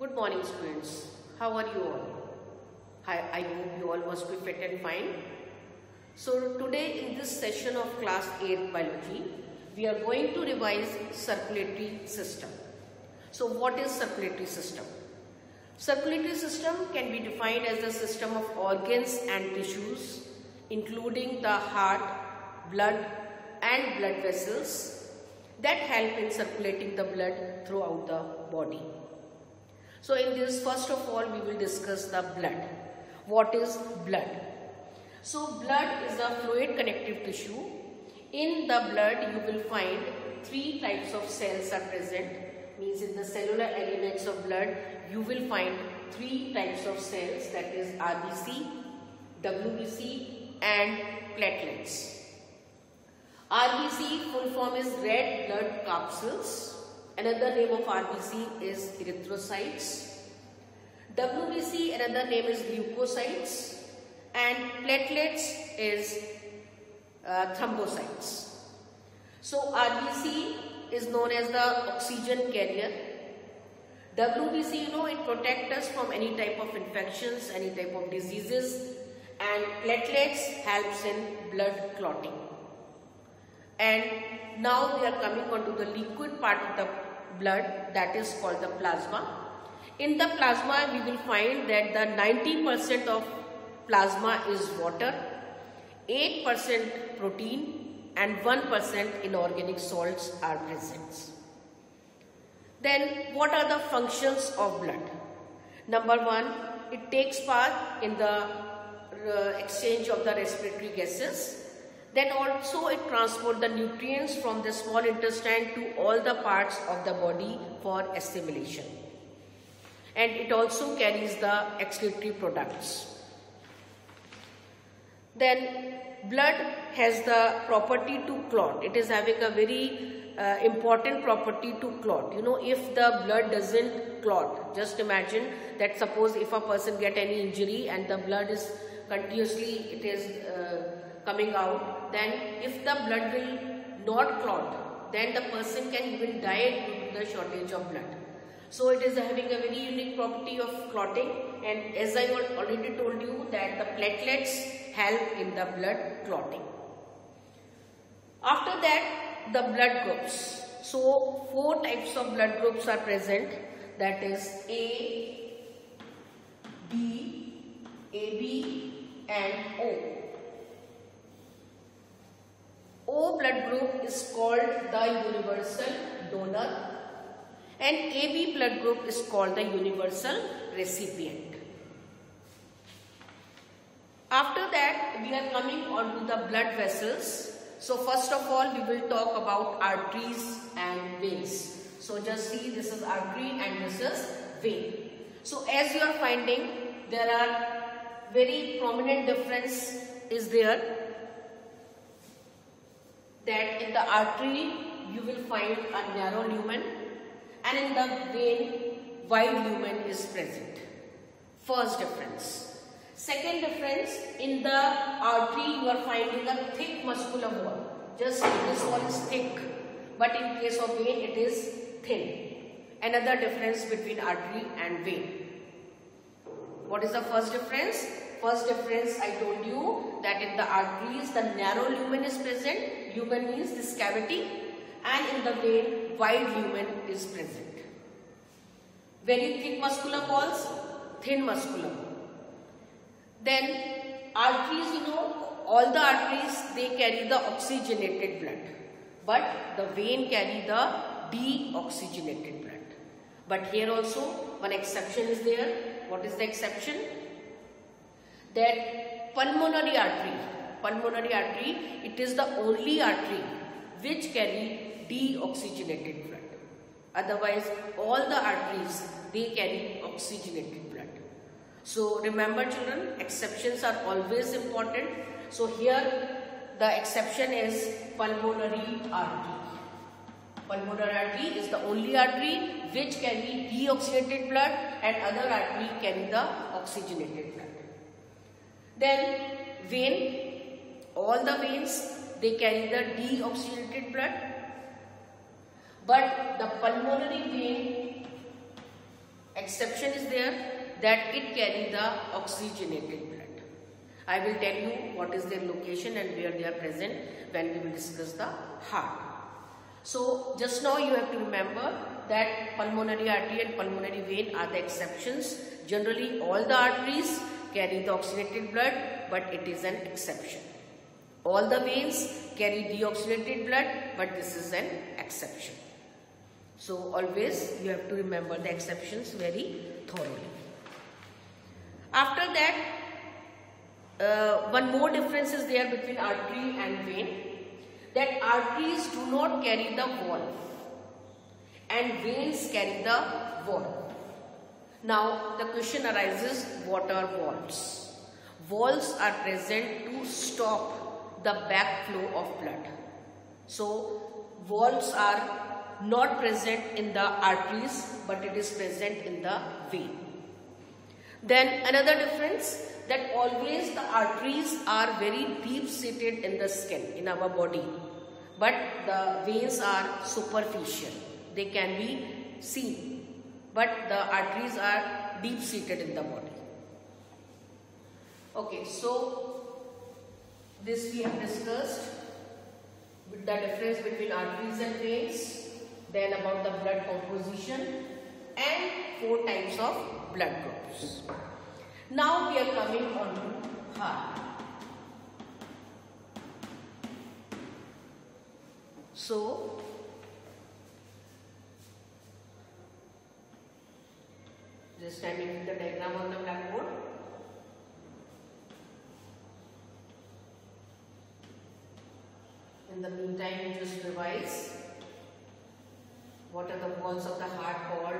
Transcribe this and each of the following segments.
Good morning students. How are you all? I, I hope you all must be fit and fine. So today in this session of class 8 biology, we are going to revise circulatory system. So what is circulatory system? Circulatory system can be defined as the system of organs and tissues including the heart, blood and blood vessels that help in circulating the blood throughout the body. So in this first of all we will discuss the blood. What is blood? So blood is a fluid connective tissue. In the blood you will find three types of cells are present. Means in the cellular elements of blood you will find three types of cells that is RBC, WBC and platelets. RBC full form is red blood corpuscles. Another name of RBC is erythrocytes. WBC another name is leukocytes and platelets is uh, thrombocytes. So RBC is known as the oxygen carrier. WBC you know it protects us from any type of infections, any type of diseases and platelets helps in blood clotting. And now we are coming on to the liquid part of the blood that is called the plasma. In the plasma we will find that the 90% of plasma is water, 8% protein and 1% inorganic salts are present. Then what are the functions of blood? Number one, it takes part in the uh, exchange of the respiratory gases then also it transport the nutrients from the small intestine to all the parts of the body for assimilation. And it also carries the excretory products. Then blood has the property to clot. It is having a very uh, important property to clot. You know, if the blood doesn't clot, just imagine that suppose if a person get any injury and the blood is continuously, it is uh, coming out, then if the blood will not clot, then the person can even die due to the shortage of blood. So it is having a very unique property of clotting and as I already told you that the platelets help in the blood clotting. After that the blood groups. So four types of blood groups are present that is A, B, AB and O. O blood group is called the universal donor and AB blood group is called the universal recipient. After that we are coming on to the blood vessels. So first of all we will talk about arteries and veins. So just see this is artery and this is vein. So as you are finding there are very prominent difference is there that in the artery you will find a narrow lumen and in the vein wide lumen is present. First difference. Second difference, in the artery you are finding a thick muscular wall. Just this wall is thick but in case of vein it is thin. Another difference between artery and vein. What is the first difference? First difference I told you that in the arteries the narrow lumen is present. Lumen means this cavity and in the vein wide lumen is present. Very thick muscular walls, thin muscular. Then arteries you know all the arteries they carry the oxygenated blood but the vein carry the deoxygenated blood. But here also one exception is there. What is the exception? that pulmonary artery, pulmonary artery, it is the only artery which carry deoxygenated blood. Otherwise, all the arteries, they carry oxygenated blood. So, remember children, exceptions are always important. So, here the exception is pulmonary artery. Pulmonary artery is the only artery which carry deoxygenated blood and other artery carry the oxygenated blood. Then vein, all the veins they carry the deoxygenated blood but the pulmonary vein exception is there that it carry the oxygenated blood. I will tell you what is their location and where they are present when we will discuss the heart. So just now you have to remember that pulmonary artery and pulmonary vein are the exceptions. Generally all the arteries carry the oxygenated blood but it is an exception. All the veins carry deoxygenated blood but this is an exception. So always you have to remember the exceptions very thoroughly. After that, uh, one more difference is there between artery and vein. That arteries do not carry the valve and veins carry the valve. Now the question arises what are valves? Valves are present to stop the backflow of blood. So valves are not present in the arteries but it is present in the vein. Then another difference that always the arteries are very deep seated in the skin in our body but the veins are superficial. They can be seen but the arteries are deep seated in the body. Okay, so this we have discussed with the difference between arteries and veins then about the blood composition and four types of blood groups. Now we are coming on to heart. So, just in the diagram on the blackboard. In the meantime, just revise. What are the walls of the heart called?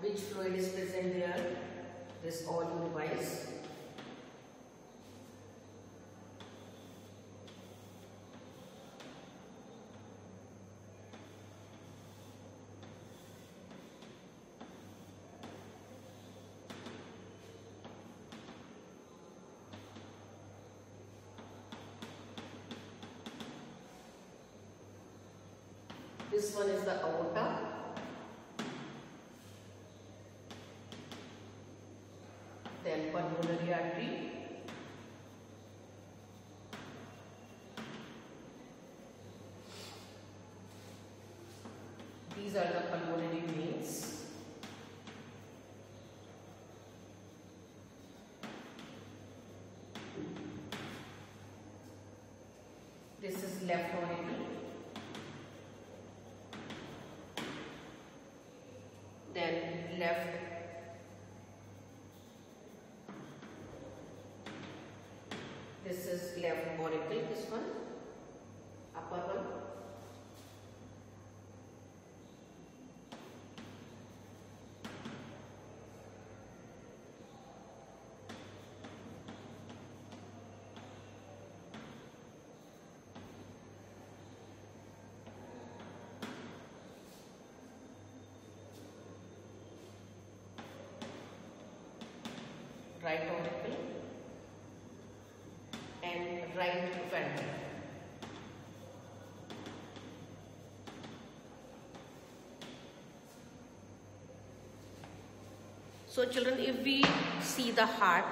Which fluid is present there? This all you revise. This one is the aorta. Then pulmonary artery. These are the pulmonary veins. This is left auricle. then left this is left auricle this one upper one right and right ventricle. So children, if we see the heart,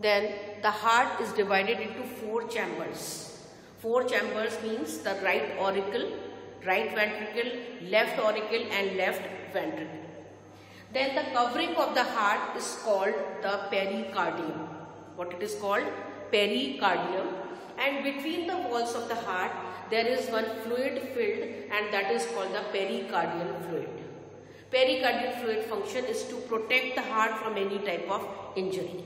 then the heart is divided into four chambers. Four chambers means the right auricle, right ventricle, left auricle and left ventricle. Then the covering of the heart is called the pericardium. What it is called? Pericardium. And between the walls of the heart, there is one fluid filled and that is called the pericardial fluid. Pericardial fluid function is to protect the heart from any type of injury.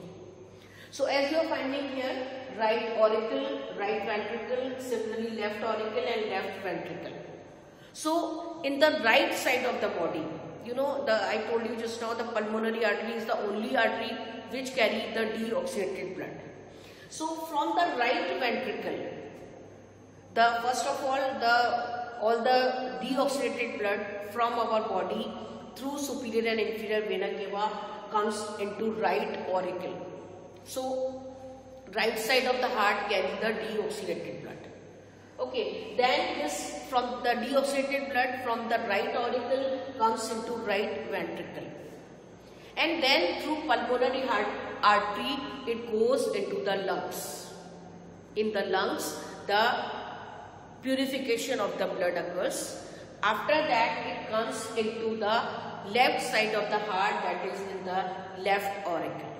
So as you are finding here, right auricle, right ventricle, similarly left auricle and left ventricle. So in the right side of the body, you know the I told you just now the pulmonary artery is the only artery which carry the deoxygenated blood. So from the right ventricle, the first of all the all the deoxygenated blood from our body through superior and inferior vena cava comes into right auricle. So right side of the heart carry the deoxygenated blood. Okay, then this from the deoxygenated blood from the right auricle comes into right ventricle. and then through pulmonary heart artery it goes into the lungs. In the lungs the purification of the blood occurs. After that it comes into the left side of the heart that is in the left auricle.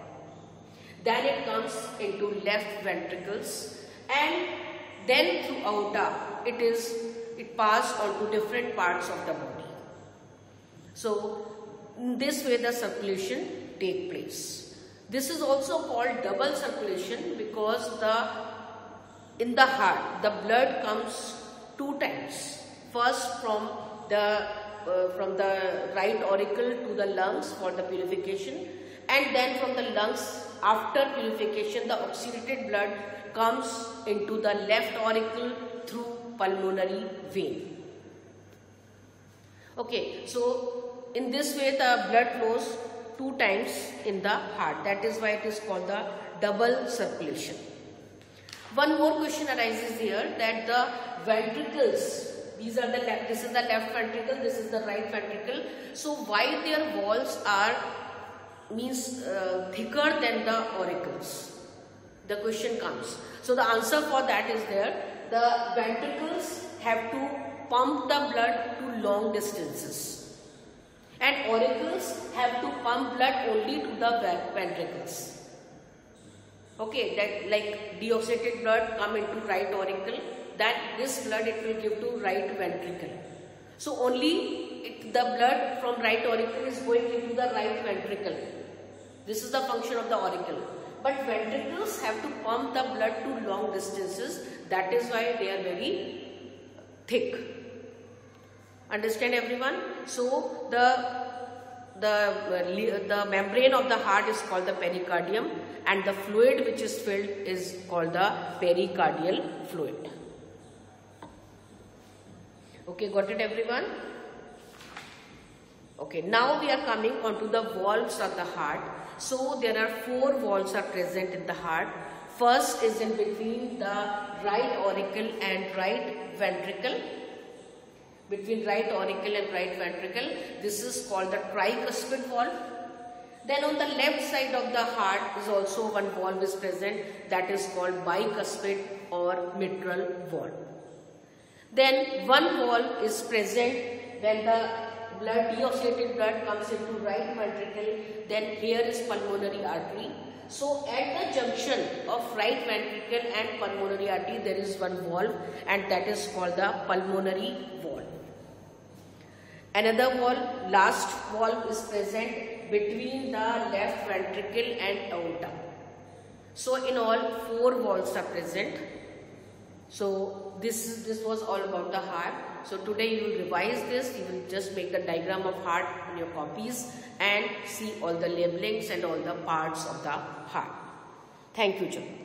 Then it comes into left ventricles and then through aorta it is it passed on to different parts of the body. So in this way the circulation take place. This is also called double circulation because the in the heart the blood comes two times. First from the uh, from the right auricle to the lungs for the purification and then from the lungs after purification the oxygenated blood comes into the left auricle through pulmonary vein. Okay, so in this way the blood flows two times in the heart. That is why it is called the double circulation. One more question arises here that the ventricles, these are the left, this is the left ventricle, this is the right ventricle. So why their walls are means uh, thicker than the auricles? The question comes. So the answer for that is there. The ventricles have to pump the blood to long distances. And auricles have to pump blood only to the ventricles. Okay, that like deoxygenated blood come into right auricle, that this blood it will give to right ventricle. So only it, the blood from right auricle is going into the right ventricle. This is the function of the auricle. But ventricles have to pump the blood to long distances. That is why they are very thick. Understand everyone? So the the, the membrane of the heart is called the pericardium and the fluid which is filled is called the pericardial fluid. Okay, got it everyone? Okay, now we are coming on to the valves of the heart. So there are four valves are present in the heart. First is in between the right auricle and right ventricle between right auricle and right ventricle. This is called the tricuspid valve. Then on the left side of the heart is also one valve is present that is called bicuspid or mitral valve. Then one valve is present when the blood, deoxygenated blood comes into right ventricle. Then here is pulmonary artery. So at the junction of right ventricle and pulmonary artery there is one valve and that is called the pulmonary valve. Another valve, last valve is present between the left ventricle and aorta. So in all four valves are present. So this, this was all about the heart. So today you will revise this, you will just make the diagram of heart in your copies and see all the labelings and all the parts of the heart. Thank you children.